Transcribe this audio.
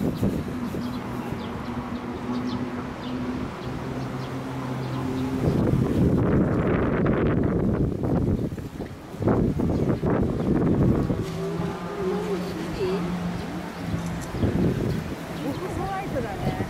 ホワイトだね。